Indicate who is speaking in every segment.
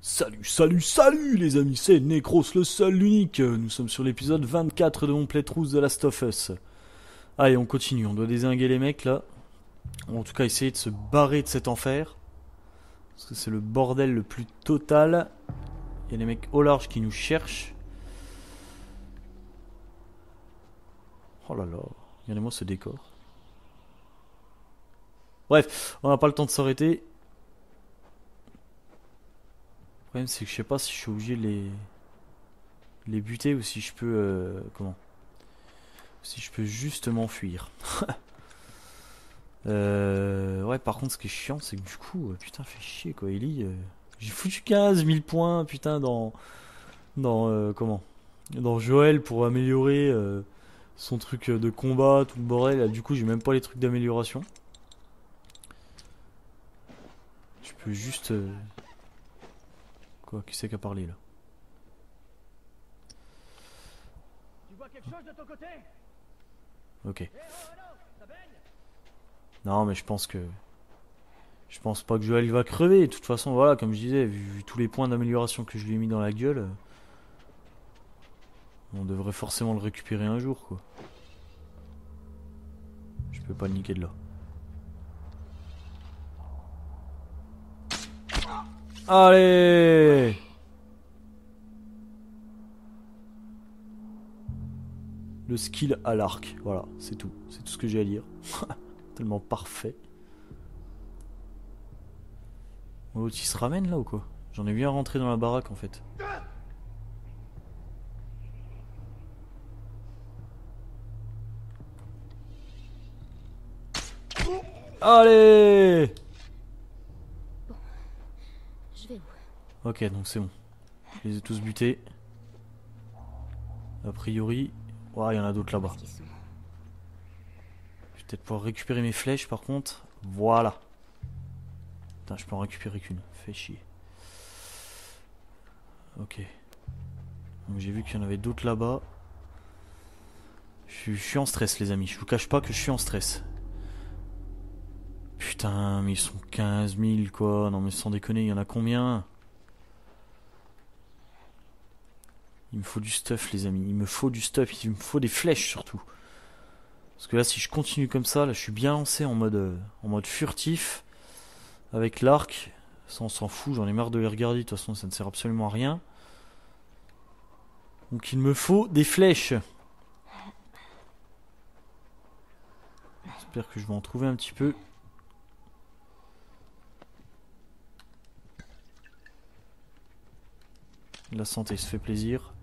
Speaker 1: Salut, salut, salut les amis, c'est Necros le seul, l'unique. Nous sommes sur l'épisode 24 de mon playthrough de Last of Us. Allez, on continue, on doit désinguer les mecs là. En tout cas essayer de se barrer de cet enfer. Parce que c'est le bordel le plus total. Il y a des mecs au large qui nous cherchent. Oh là là, regardez-moi ce décor. Bref, on n'a pas le temps de s'arrêter. Le c'est que je sais pas si je suis obligé de les les buter ou si je peux euh, comment? Si je peux juste m'enfuir. euh, ouais par contre ce qui est chiant c'est que du coup euh, putain fait chier quoi Ellie euh, j'ai foutu 15 000 points putain dans dans euh, comment? Dans Joël pour améliorer son truc de combat tout le bordel du coup j'ai même pas les trucs d'amélioration. Je peux juste Quoi Qui c'est qui a parlé là
Speaker 2: Tu vois quelque chose de ton côté?
Speaker 1: Ok.
Speaker 2: Eh oh non,
Speaker 1: mais je pense que. Je pense pas que Joël va crever. De toute façon, voilà, comme je disais, vu, vu tous les points d'amélioration que je lui ai mis dans la gueule, euh, on devrait forcément le récupérer un jour, quoi. Je peux pas le niquer de là. Allez Le skill à l'arc, voilà, c'est tout. C'est tout ce que j'ai à dire. Tellement parfait. L'autre il se ramène là ou quoi? J'en ai vu un rentrer dans la baraque en fait. Allez
Speaker 3: Je vais où
Speaker 1: Ok, donc c'est bon. Je les ai tous butés. A priori. Ouais, il y en a d'autres là-bas. Je vais peut-être pouvoir récupérer mes flèches par contre. Voilà. Putain, je peux en récupérer qu'une. Fait chier. Ok. Donc j'ai vu qu'il y en avait d'autres là-bas. Je je suis en stress les amis. Je vous cache pas que je suis en stress. Putain, mais ils sont 15 000 quoi. Non mais sans déconner, il y en a combien? Il me faut du stuff les amis. Il me faut du stuff. Il me faut des flèches surtout. Parce que là, si je continue comme ça, là, je suis bien lancé en mode, euh, en mode furtif. Avec l'arc. Ça, on s'en fout. J'en ai marre de les regarder. De toute façon, ça ne sert absolument à rien. Donc, il me faut des flèches. J'espère que je vais en trouver un petit peu. La santé se fait plaisir.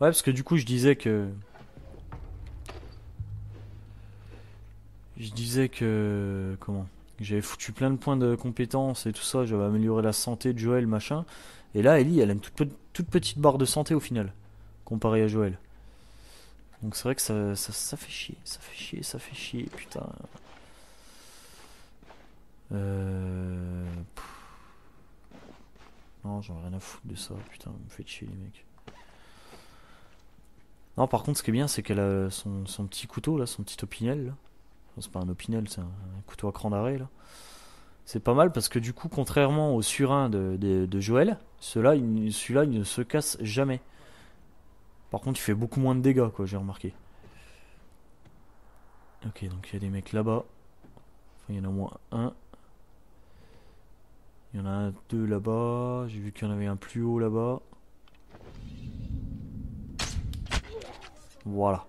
Speaker 1: Ouais, parce que du coup, je disais que. Je disais que. Comment J'avais foutu plein de points de compétences et tout ça, j'avais amélioré la santé de Joël, machin. Et là, Ellie, elle a une toute, pe- toute petite barre de santé au final, comparé à Joël. Donc c'est vrai que ça, ça, ça fait chier, ça fait chier, ça fait chier, putain. Euh. Non, j'en ai rien à foutre de ça, putain, vous me faites chier les mecs. Non, par contre, ce qui est bien, c'est qu'elle a son, petit couteau, là, son petit opinel, c'est pas un opinel, c'est un, couteau à cran d'arrêt, là. C'est pas mal parce que du coup, contrairement au surin de, Joël, celui-là, il, ne se casse jamais. Par contre, il fait beaucoup moins de dégâts, quoi, j'ai remarqué. Ok, donc il y a des mecs là-bas. Enfin, il y en a au moins un. Il y en a deux là-bas. J'ai vu qu'il y en avait un plus haut là-bas. Voilà.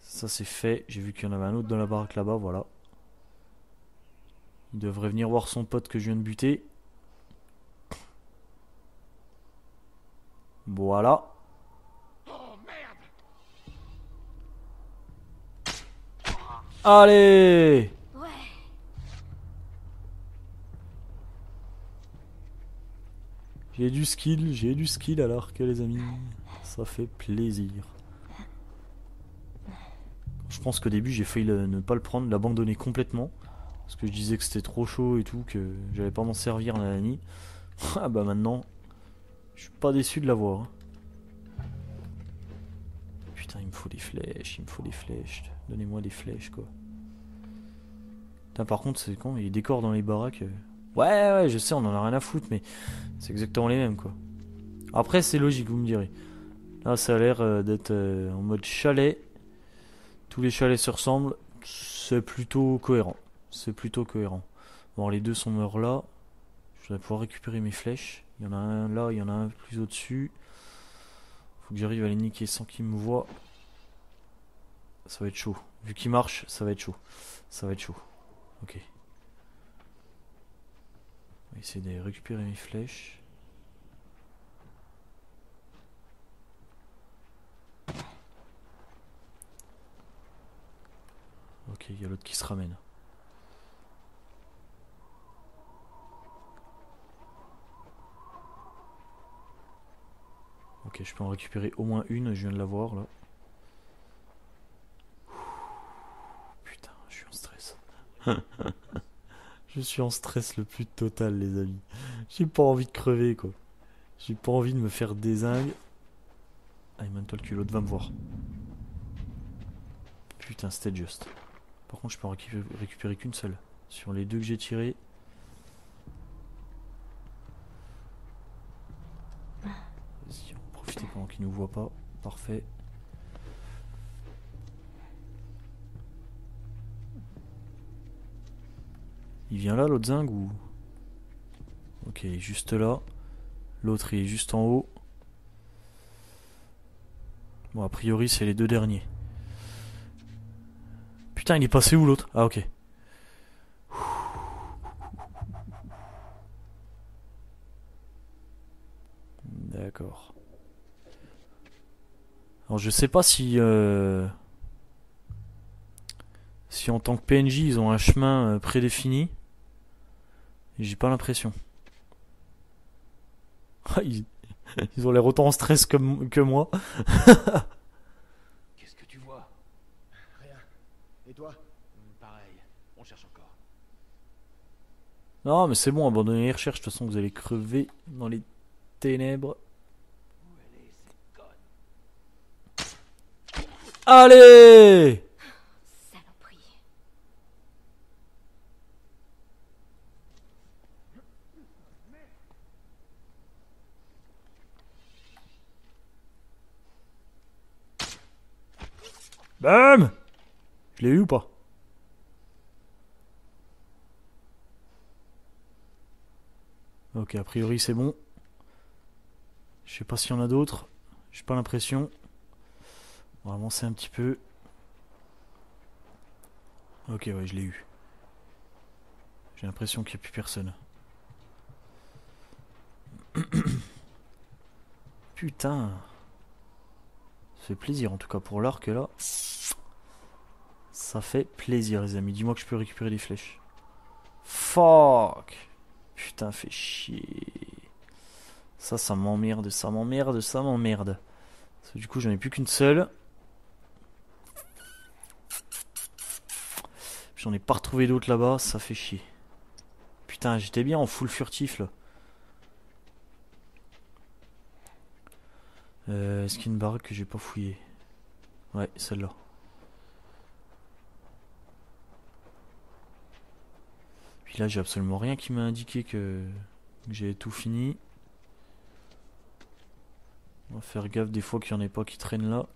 Speaker 1: Ça c'est fait. J'ai vu qu'il y en avait un autre dans la baraque là-bas, voilà. Il devrait venir voir son pote que je viens de buter. Voilà. Allez. J'ai du skill, j'ai du skill alors que les amis. Ça fait plaisir. Je pense qu'au début j'ai failli ne pas le prendre, l'abandonner complètement. Parce que je disais que c'était trop chaud et tout, que j'allais pas m'en servir nanani. Ah bah maintenant, je suis pas déçu de l'avoir. hein. Putain, il me faut des flèches, il me faut des flèches. Donnez-moi des flèches quoi. Putain, par contre, c'est a des décors dans les baraques. euh, Ouais, ouais, je sais, on en a rien à foutre, mais c'est exactement les mêmes, quoi. Après, c'est logique, vous me direz. Là, ça a l'air euh, d'être euh, en mode chalet. Tous les chalets se ressemblent. C'est plutôt cohérent. C'est plutôt cohérent. Bon, les deux sont morts là. Je vais pouvoir récupérer mes flèches. Il y en a un là, il y en a un plus au-dessus. Faut que j'arrive à les niquer sans qu'ils me voient. Ça va être chaud. Vu qu'il marche, ça va être chaud. Ça va être chaud. Ok. On va essayer de récupérer mes flèches. Ok, il y a l'autre qui se ramène. Ok, je peux en récupérer au moins une, je viens de la voir là. Putain, je suis en stress. je suis en stress le plus total, les amis. J'ai pas envie de crever quoi. J'ai pas envie de me faire désingue. Ah, toi le culot va me voir. Putain, c'était juste. Par contre, je peux en récupérer, qu'une seule. Sur les deux que j'ai tirés. Vas-y, on profiter pendant qu'il nous voit pas. Parfait. Il vient là, l'autre zingue ou... Ok, juste là. L'autre, il est juste en haut. Bon, a priori, c'est les deux derniers. Putain, il est passé où l'autre? Ah, ok. D'accord. Alors, je sais pas si... Euh, si en tant que PNJ, ils ont un chemin euh, prédéfini. J'ai pas l'impression. ils, ont l'air autant en stress que, que moi. Non, mais c'est bon, abandonnez les recherches. De toute façon, vous allez crever dans les ténèbres. Allez Saloperie. Bam Je l'ai eu ou pas? Ok, a priori c'est bon. Je sais pas s'il y en a d'autres. J'ai pas l'impression. On va avancer un petit peu. Ok, ouais, je l'ai eu. J'ai l'impression qu'il n'y a plus personne. Putain. Ça fait plaisir en tout cas pour l'arc là. Ça fait plaisir les amis. Dis-moi que je peux récupérer des flèches. Fuck. Putain, fait chier. Ça, ça m'emmerde, ça m'emmerde, ça m'emmerde. Du coup, j'en ai plus qu'une seule. J'en ai pas retrouvé d'autres là-bas, ça fait chier. Putain, j'étais bien en full furtif là. Euh, Est-ce qu'il y a une baraque que j'ai pas fouillée? Ouais, celle-là. Là, j'ai absolument rien qui m'a indiqué que, j'ai tout fini. On va faire gaffe des fois qu'il n'y en ait pas qui traînent là.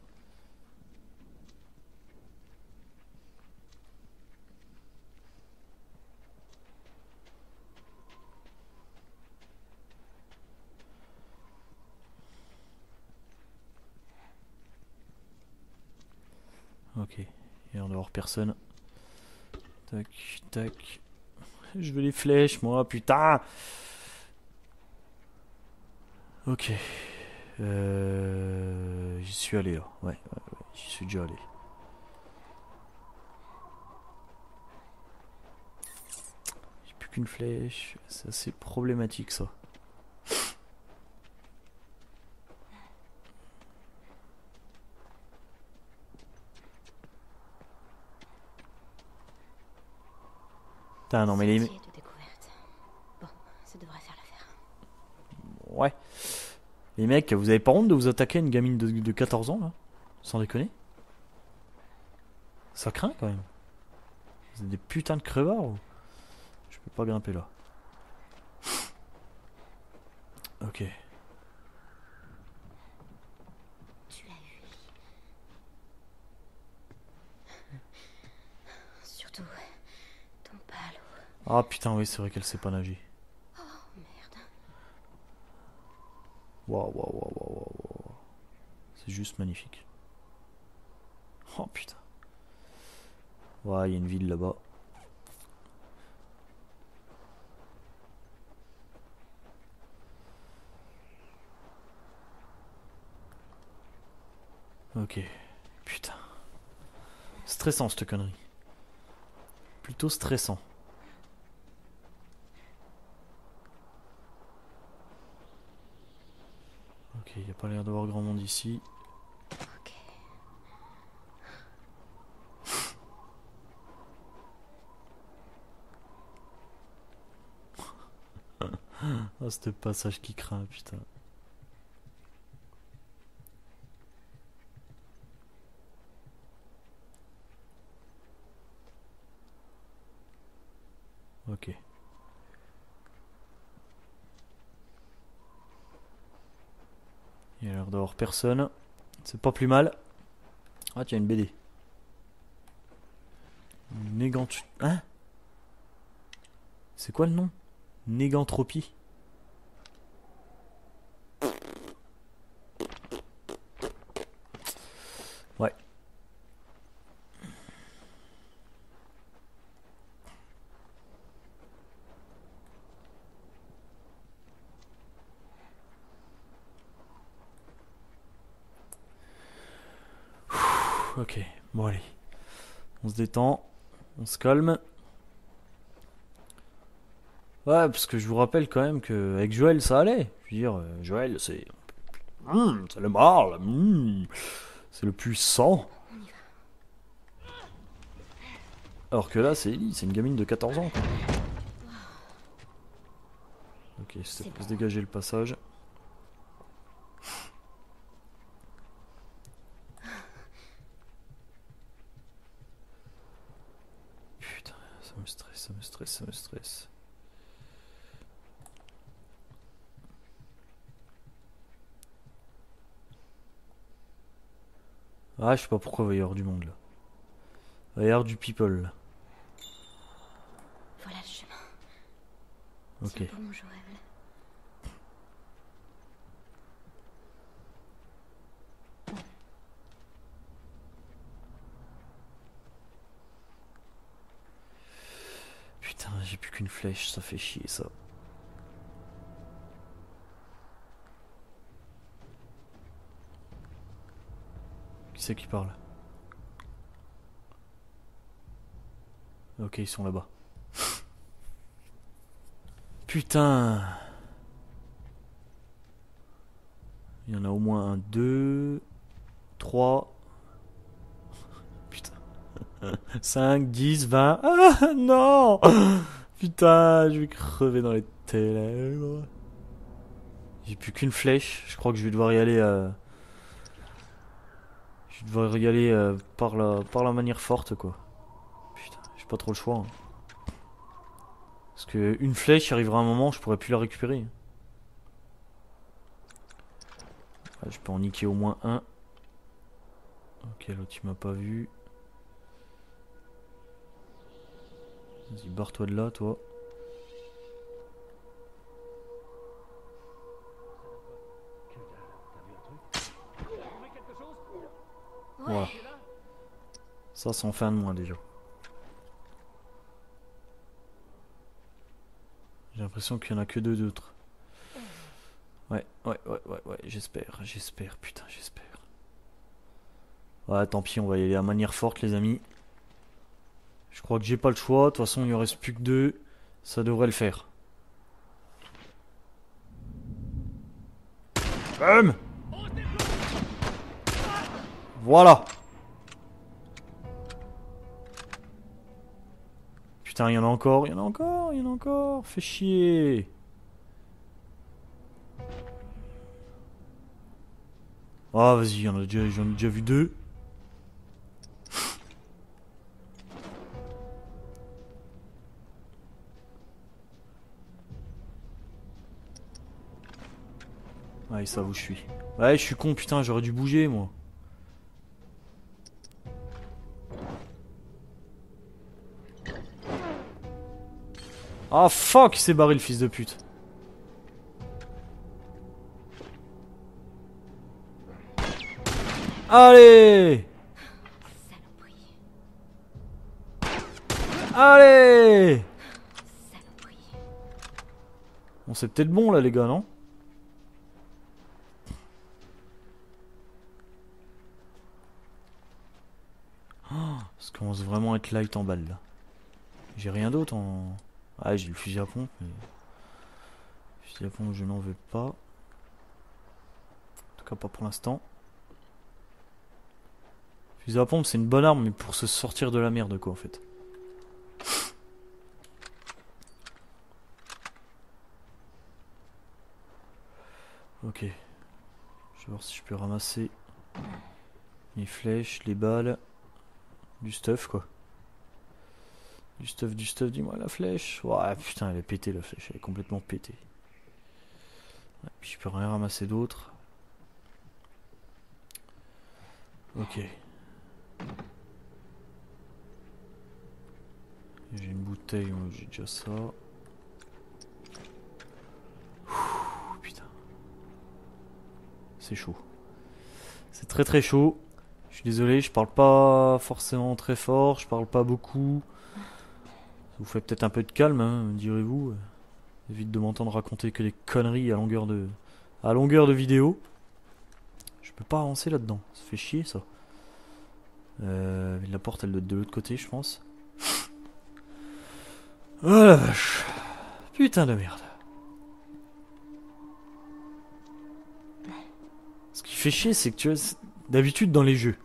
Speaker 1: Ok, et on dehors personne. Tac, tac. Je veux les flèches, moi, putain. Ok. Euh, j'y suis allé là. Ouais, ouais, ouais j'y suis déjà allé. J'ai plus qu'une flèche. C'est assez problématique ça. Putain, non, mais les. Ouais. Les mecs, vous avez pas honte de vous attaquer à une gamine de, de 14 ans, là? Sans déconner? Ça craint quand même. Vous êtes des putains de crevards ou. Je peux pas grimper là. ok. Ah putain, oui, c'est vrai qu'elle sait pas nager.
Speaker 3: Oh merde.
Speaker 1: Waouh, waouh, waouh, waouh, waouh. C'est juste magnifique. Oh putain. Ouais, il y a une ville là-bas. Ok. Putain. Stressant cette connerie. Plutôt stressant. Ok, il n'y a pas l'air d'avoir grand monde ici.
Speaker 3: Ok.
Speaker 1: Ah, ce passage qui craint, putain. Ok. Il a l'air d'avoir personne. C'est pas plus mal. Ah, tiens, une BD. Négantu... Hein? C'est quoi le nom? Négantropie. Ouais. Ok, bon allez. On se détend, on se calme. Ouais, parce que je vous rappelle quand même que avec Joël ça allait. Je veux dire, euh, Joël c'est. Hum, c'est le mal, hum, c'est le puissant. Alors que là, c'est Ellie, c'est une gamine de 14 ans. quoi. Ok, c'était pour se dégager le passage. Putain, ça me stresse, ça me stresse, ça me stresse. Ah, je sais pas pourquoi il va y avoir du monde là. Il va y avoir du people là.
Speaker 3: Voilà le chemin.
Speaker 1: Ok.
Speaker 3: C'est bon, Joël.
Speaker 1: Putain, qu'une flèche, ça fait chier ça. Qui c'est qui parle? Ok, ils sont là-bas. Putain Il y en a au moins un, deux, trois. Putain. 5, 10, 20. Ah non Putain, je vais crever dans les ténèbres. J'ai plus qu'une flèche. Je crois que je vais devoir y aller. euh, Je vais devoir y aller euh, par, la... par la manière forte, quoi. Putain, j'ai pas trop le choix. hein. Parce que une flèche, arrivera un moment, je pourrai plus la récupérer. Ouais, je peux en niquer au moins un. Ok, l'autre il m'a pas vu. Vas-y, barre-toi de là, toi. Voilà. Ça, c'est en fin de moins déjà. J'ai l'impression qu'il y en a que deux d'autres. Ouais, ouais, ouais, ouais, ouais, j'espère, j'espère, putain, j'espère. Ouais, tant pis, on va y aller à manière forte, les amis. Je crois que j'ai pas le choix, de toute façon, il en reste plus que deux. Ça devrait le faire. Bam Voilà Putain, il y en a encore, il y en a encore, il y en a encore. Fais chier. Ah, vas-y, j'en ai déjà vu deux. Ouais, ça où je suis. Ouais, je suis con, putain, j'aurais dû bouger, moi. Ah fuck, il s'est barré le fils de pute. Allez. Allez. Bon, c'est peut-être bon là, les gars, non Oh, Ça commence vraiment être light en balle là. J'ai rien d'autre en. Ah, j'ai le fusil à pompe, mais. Fusil à pompe, je n'en veux pas. En tout cas, pas pour l'instant. Fusil à pompe, c'est une bonne arme, mais pour se sortir de la merde, quoi, en fait. Ok. Je vais voir si je peux ramasser les flèches, les balles, du stuff quoi. Du stuff, du stuff, dis-moi la flèche. Ouais, putain, elle est pétée la flèche, elle est complètement pétée. Puis je peux rien ramasser d'autre. Ok. J'ai une bouteille, j'ai déjà ça. Putain. C'est chaud. C'est très très chaud. Je suis désolé, je parle pas forcément très fort, je parle pas beaucoup. Ça vous fait peut-être un peu de calme, hein, direz-vous. Évite de m'entendre raconter que des conneries à longueur de à longueur de vidéo. Je peux pas avancer là-dedans, ça fait chier ça. Euh, la porte elle doit être de l'autre côté, je pense. Oh la vache. Putain de merde. Ce qui fait chier, c'est que tu vois, d'habitude dans les jeux,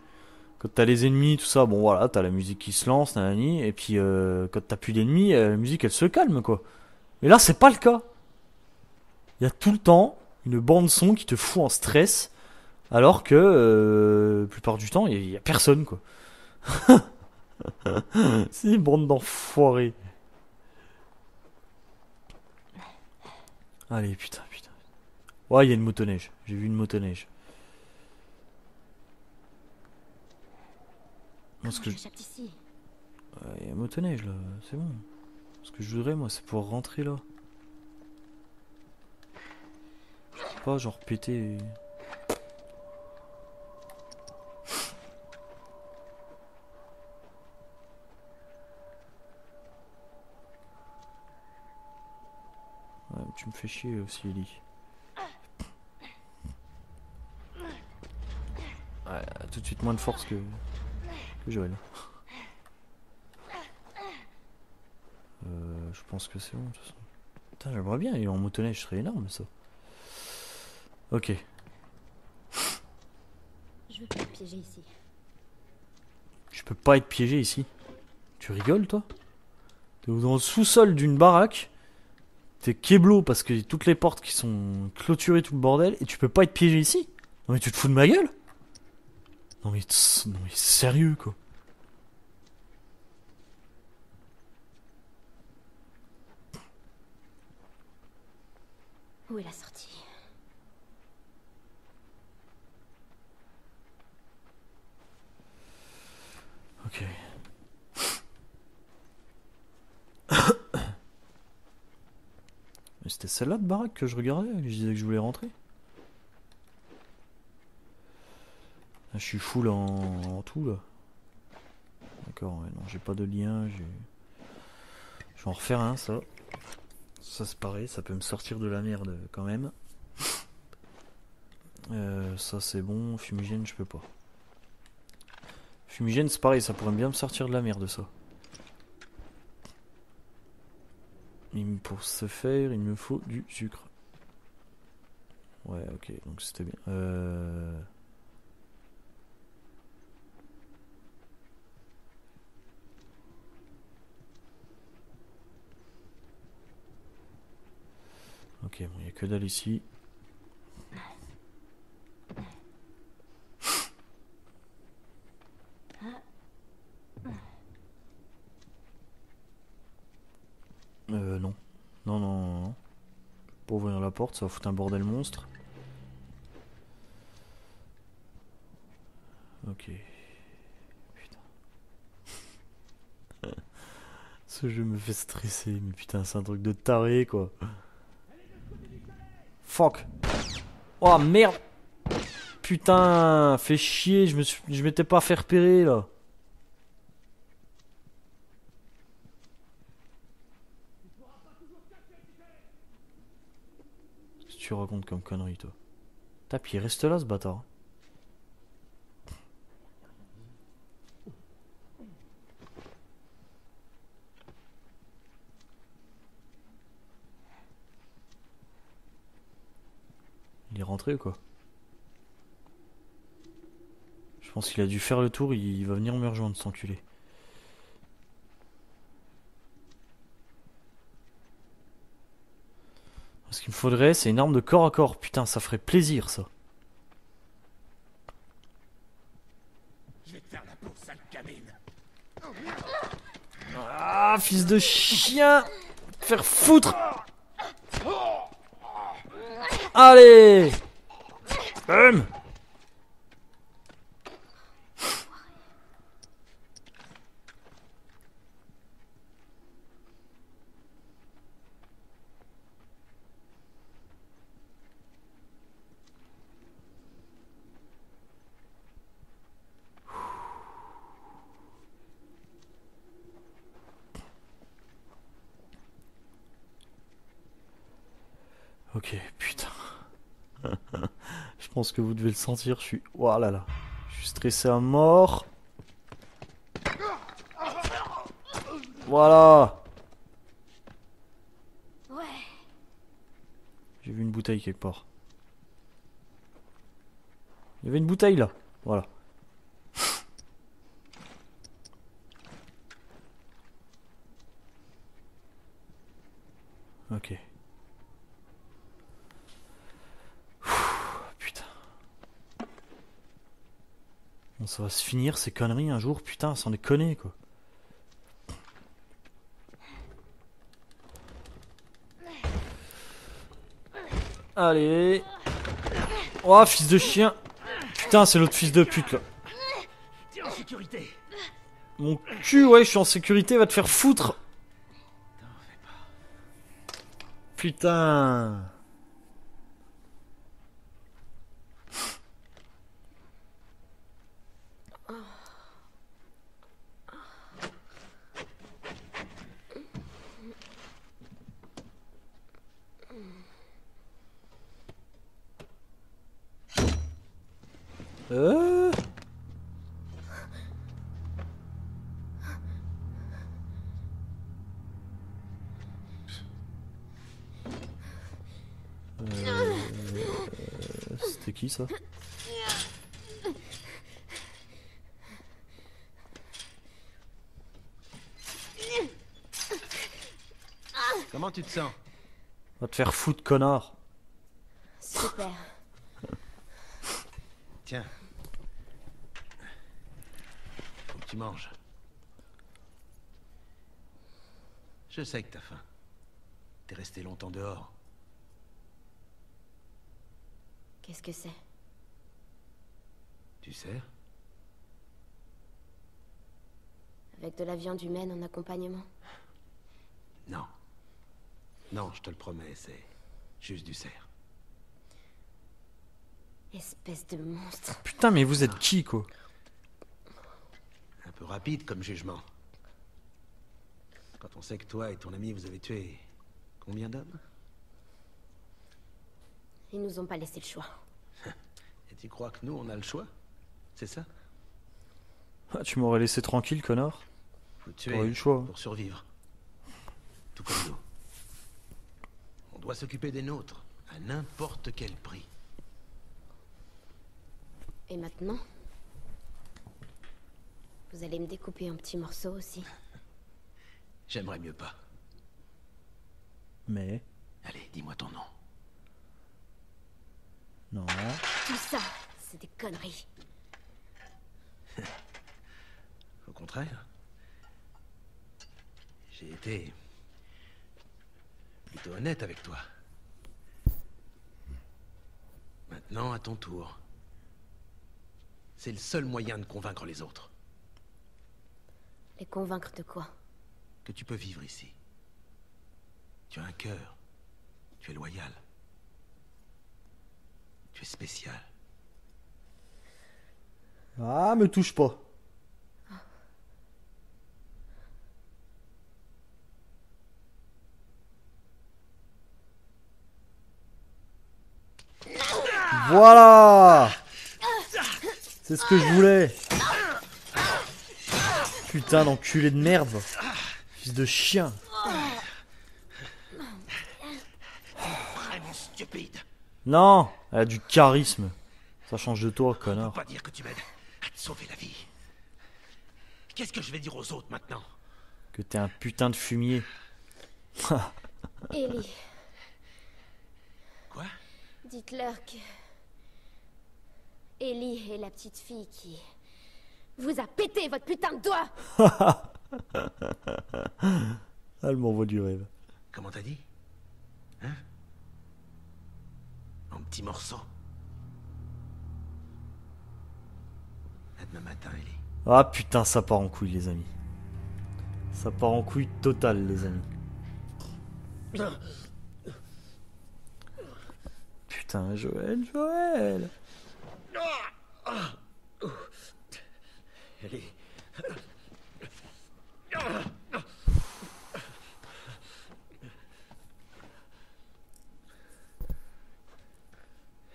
Speaker 1: quand t'as les ennemis, tout ça, bon voilà, t'as la musique qui se lance, nanani, et puis euh, quand t'as plus d'ennemis, euh, la musique elle se calme quoi. Mais là, c'est pas le cas. Il y a tout le temps une bande son qui te fout en stress, alors que euh, la plupart du temps, il y, a- personne quoi. c'est une bande d'enfoirés. Allez, putain, putain. Ouais, il y a une motoneige. J'ai vu une motoneige. Moi, ce que je... Ouais, il y a motoneige là, c'est bon. Ce que je voudrais, moi, c'est pouvoir rentrer là. Je sais pas, genre péter. Ouais, tu me fais chier aussi, Ellie. Ouais, tout de suite moins de force que Joël. Euh, je pense que c'est bon de toute façon. Putain, j'aimerais bien, il est en motoneige, ce serait énorme ça. Ok.
Speaker 3: Je veux pas me piéger ici.
Speaker 1: Je peux pas être piégé ici. Tu rigoles toi? T'es dans le sous-sol d'une baraque. T'es keblo parce que toutes les portes qui sont clôturées, tout le bordel, et tu peux pas être piégé ici? Non mais tu te fous de ma gueule? Non mais, non mais sérieux quoi.
Speaker 3: Où est la sortie?
Speaker 1: Ok. Mais c'était celle-là de baraque que je regardais, que je disais que je voulais rentrer? Je suis full en, en tout là. D'accord, non, j'ai pas de lien. Je vais en refaire un, ça. Ça c'est pareil, ça peut me sortir de la merde quand même. Euh, ça c'est bon, fumigène je peux pas. Fumigène, c'est pareil, ça pourrait bien me sortir de la merde, ça. Me- pour ce faire, il me faut du sucre. Ouais, ok, donc c'était bien. Euh... Ok, bon, il a que dalle ici. Euh, non. Non, non, non. Pour ouvrir la porte, ça va foutre un bordel monstre. Ok. Putain. Ce jeu me fait stresser, mais putain, c'est un truc de taré, quoi. Fuck. Oh merde. Putain, fait chier, je me je m'étais pas fait repérer là. Qu'est-ce que tu racontes comme connerie toi? Tape, il reste là ce bâtard. Quoi Je pense qu'il a dû faire le tour, il va venir me rejoindre cet enculé. Ce qu'il me faudrait, c'est une arme de corps à corps. Putain, ça ferait plaisir ça.
Speaker 2: Je vais te faire la peau, sale cabine.
Speaker 1: Ah, fils de chien Faire foutre Allez Hum Ok, putain. je pense que vous devez le sentir, je suis... Oh là là. Je suis stressé à mort. Voilà
Speaker 3: Ouais.
Speaker 1: J'ai vu une bouteille quelque part. Il y avait une bouteille là. Voilà. Ok. Putain. Bon, ça va se finir ces conneries un jour, putain, sans déconner quoi. Allez. Oh, fils de chien. Putain, c'est l'autre fils de pute là. Mon cul, ouais, je suis en sécurité, va te faire foutre. Putain. Euh... Euh, C'était qui ça
Speaker 4: Comment tu te sens?
Speaker 1: Va te faire foutre, connard.
Speaker 3: Super.
Speaker 4: Tiens. Faut que tu manges. Je sais que t'as faim. T'es resté longtemps dehors.
Speaker 3: Qu'est-ce que c'est?
Speaker 4: Tu sais
Speaker 3: Avec de la viande humaine en accompagnement
Speaker 4: Non. Non, je te le promets, c'est juste du cerf.
Speaker 3: Espèce de monstre.
Speaker 1: Putain, mais vous êtes qui, quoi?
Speaker 4: Un peu rapide comme jugement. Quand on sait que toi et ton ami vous avez tué combien d'hommes?
Speaker 3: Ils nous ont pas laissé le choix.
Speaker 4: Et tu crois que nous on a le choix? C'est ça?
Speaker 1: Ah, Tu m'aurais laissé tranquille, connard.
Speaker 4: Faut tuer
Speaker 1: eu le choix.
Speaker 4: pour survivre. Tout comme nous. On doit s'occuper des nôtres à n'importe quel prix.
Speaker 3: Et maintenant Vous allez me découper en petits morceaux aussi
Speaker 4: J'aimerais mieux pas.
Speaker 1: Mais...
Speaker 4: Allez, dis-moi ton nom.
Speaker 1: Non.
Speaker 3: Tout ça, c'est des conneries.
Speaker 4: Au contraire. J'ai été plutôt honnête avec toi. Maintenant, à ton tour. C'est le seul moyen de convaincre les autres
Speaker 3: Les convaincre de quoi?
Speaker 4: Que tu peux vivre ici. Tu as un cœur. Tu es loyal. Tu es spécial.
Speaker 1: Ah, me touche pas. Voilà C'est ce que je voulais. Putain d'enculé de merde. Fils de chien.
Speaker 4: Vraiment stupide.
Speaker 1: Non Elle a du charisme. Ça change de toi,
Speaker 4: On
Speaker 1: connard.
Speaker 4: peut pas dire que tu m'aides à te sauver la vie. Qu'est-ce que je vais dire aux autres maintenant?
Speaker 1: Que t'es un putain de fumier.
Speaker 3: Ellie,
Speaker 4: Quoi?
Speaker 3: Dites-leur que... Ellie est la petite fille qui... Vous a pété votre putain de doigt
Speaker 1: Elle m'envoie du rêve.
Speaker 4: Comment t'as dit? Hein? En petits morceaux. À demain matin, Ellie.
Speaker 1: Ah putain, ça part en couille, les amis. Ça part en couille totale, les amis. Putain, Joël, Joël.
Speaker 4: Ellie.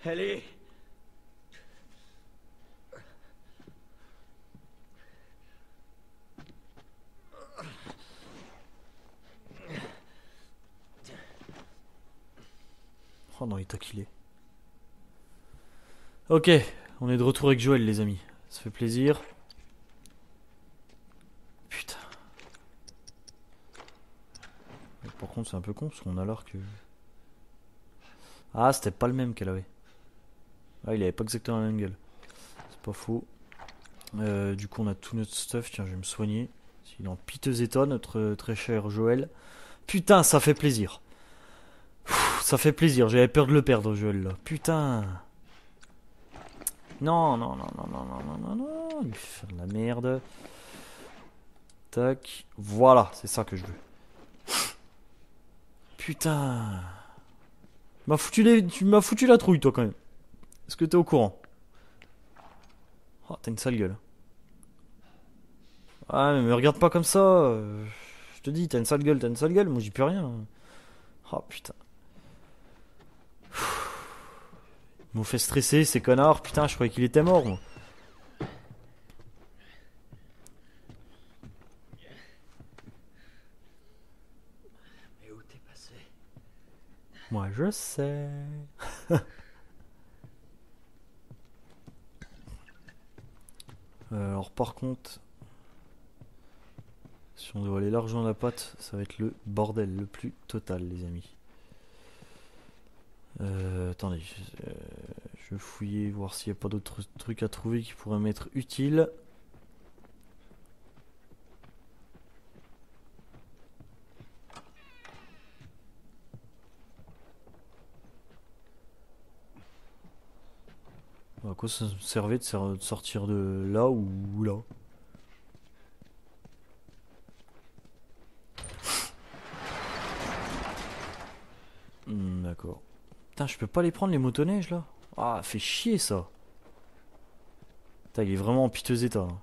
Speaker 4: Ellie
Speaker 1: Oh non, il t'a killé. Ok, on est de retour avec Joël, les amis. Ça fait plaisir. Putain. Par contre, c'est un peu con parce qu'on a l'air que. Ah, c'était pas le même qu'elle avait. Ah, il avait pas exactement la même gueule. C'est pas faux. Euh, du coup, on a tout notre stuff. Tiens, je vais me soigner. Il est en piteux état, notre euh, très cher Joël. Putain, ça fait plaisir. Ça fait plaisir, j'avais peur de le perdre, Joël, là. Putain. Non, non, non, non, non, non, non, non, non. Il fait de la merde. Tac. Voilà, c'est ça que je veux. Putain. M'as foutu les... Tu m'as foutu la trouille, toi, quand même. Est-ce que t'es au courant? Oh, t'as une sale gueule. Ah, mais me regarde pas comme ça. euh, Je te dis, t'as une sale gueule, t'as une sale gueule. Moi, j'y peux rien. Oh, putain. Ils m'ont fait stresser, ces connards. Putain, je croyais qu'il était mort, moi.
Speaker 4: Mais où t'es passé?
Speaker 1: Moi, je sais. Euh, Alors, par contre, si on doit aller largement la patte, ça va être le bordel le plus total, les amis. Euh, attendez, je, euh, je vais fouiller, voir s'il n'y a pas d'autres trucs à trouver qui pourraient m'être utiles. Quoi ça me servait de, sortir de là ou là. Hmm, D'accord. Putain, je peux pas les prendre les motoneiges là? Ah, fait chier ça. Putain, il est vraiment en piteux état là.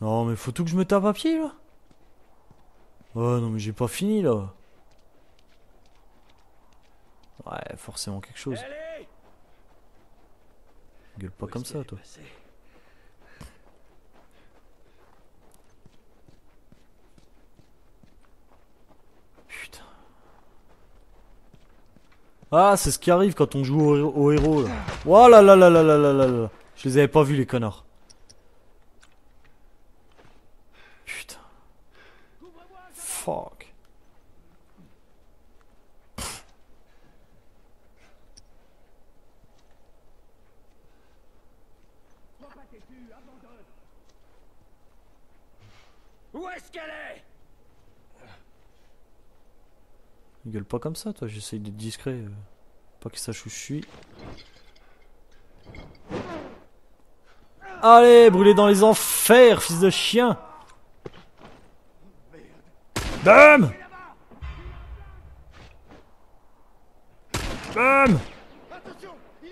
Speaker 1: Non, mais faut tout que je me tape à pied là? Oh non, mais j'ai pas fini là Ouais, forcément quelque chose. Gueule pas comme ça, toi. Putain. Ah, c'est ce qui arrive quand on joue au, héros- au héros là. Oh là là là là là là là là. Je les avais pas vus les connards. Putain. Fuck.
Speaker 2: Qu'elle est
Speaker 1: Gueule pas comme ça, toi. J'essaye d'être discret. euh, Pas qu'ils sachent où je suis. Allez, brûlez dans les enfers, fils de chien Bam Bam
Speaker 2: Il.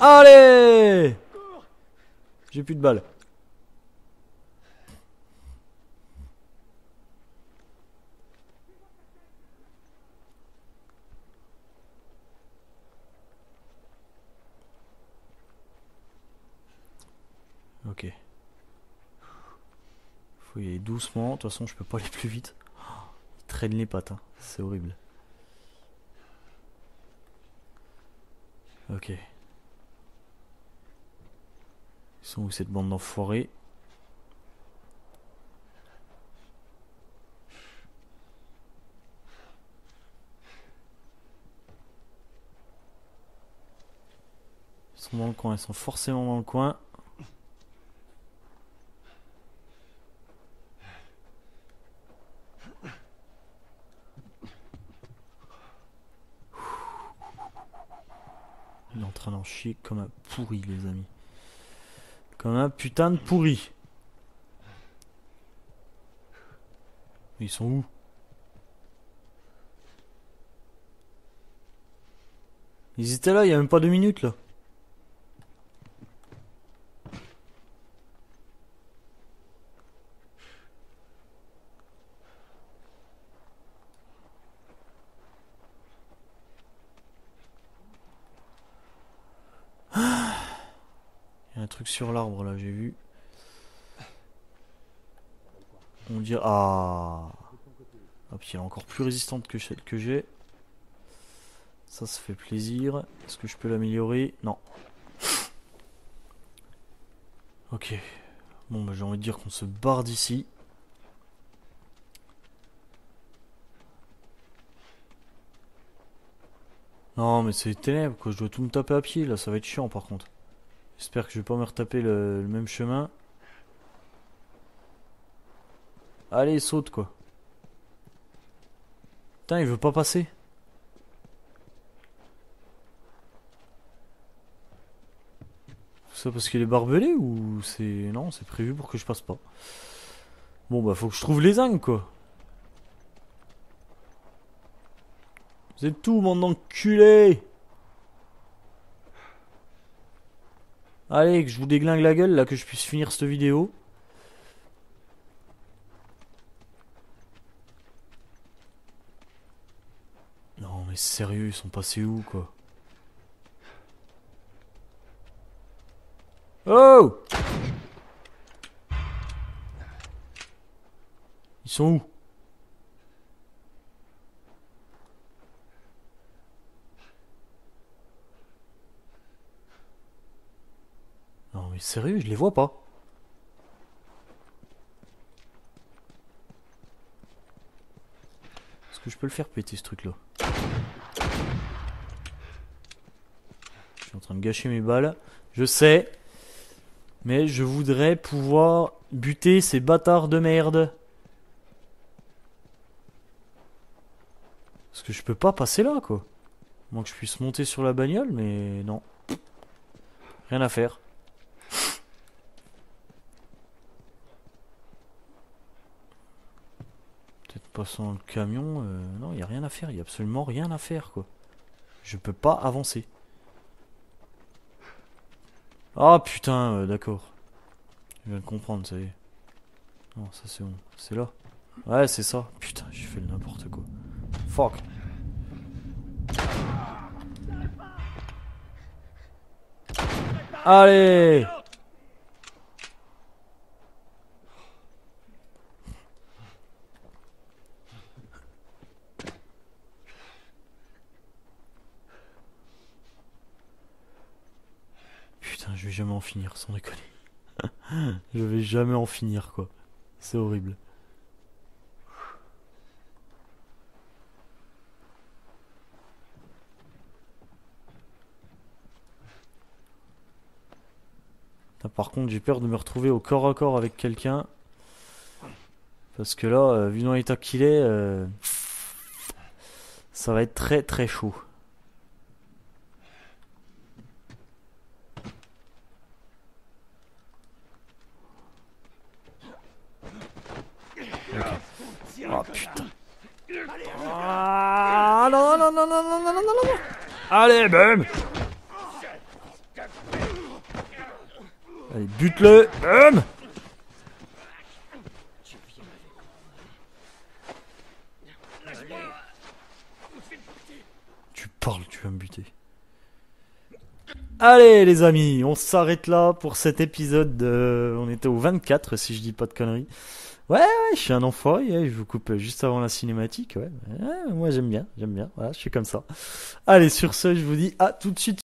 Speaker 1: Allez J'ai plus de balles. Ok. Faut y aller doucement. De toute façon, je peux pas aller plus vite. Il traîne les pattes. hein. C'est horrible. Ok. Ils sont où cette bande d'enfoirés? Ils sont dans le coin, ils sont forcément dans le coin. Il est en train d'en chier comme un pourri, les amis. Comme un putain de pourri. Ils sont où? Ils étaient là il y a même pas deux minutes là. Sur l'arbre là, j'ai vu. On dirait. Ah Hop, il est encore plus résistante que celle que j'ai. Ça, ça fait plaisir. Est-ce que je peux l'améliorer? Non. Ok. Bon, bah, j'ai envie de dire qu'on se barre d'ici. Non, mais c'est les ténèbres, quoi. Je dois tout me taper à pied, là. Ça va être chiant, par contre. J'espère que je vais pas me retaper le, même chemin. Allez, saute, quoi. Putain, il veut pas passer. Ça parce qu'il est barbelé ou c'est... Non, c'est prévu pour que je passe pas. Bon, bah, faut que je trouve les zincs, quoi. Vous êtes tout, mon enculé Allez, que je vous déglingue la gueule, là, que je puisse finir cette vidéo. Non, mais sérieux, ils sont passés où, quoi? Oh! Ils sont où? Sérieux, je les vois pas. Est-ce que je peux le faire péter ce truc là Je suis en train de gâcher mes balles. Je sais. Mais je voudrais pouvoir buter ces bâtards de merde. Parce que je peux pas passer là quoi. Moi que je puisse monter sur la bagnole, mais non. Rien à faire. Dans le camion. euh, non, il n'y a rien à faire. Il a absolument rien à faire quoi. Je peux pas avancer. Ah putain, euh, d'accord. Je viens de comprendre, ça y est. Non, ça c'est bon. C'est là. Ouais, c'est ça. Putain, j'ai fait le n'importe quoi. Fuck. Allez Putain, je vais jamais en finir, sans déconner. je vais jamais en finir, quoi. C'est horrible. Par contre, j'ai peur de me retrouver au corps à corps avec quelqu'un. Parce que là, euh, vu dans l'état qu'il est, euh, ça va être très très chaud. Bum Tu parles, tu vas me buter. Allez les amis, on s'arrête là pour cet épisode. de- On était au 24 si je dis pas de conneries. Ouais, ouais, je suis un enfoiré, je vous coupe juste avant la cinématique, moi j'aime bien, j'aime bien, voilà, je suis comme ça. Allez, sur ce, je vous dis à tout de suite.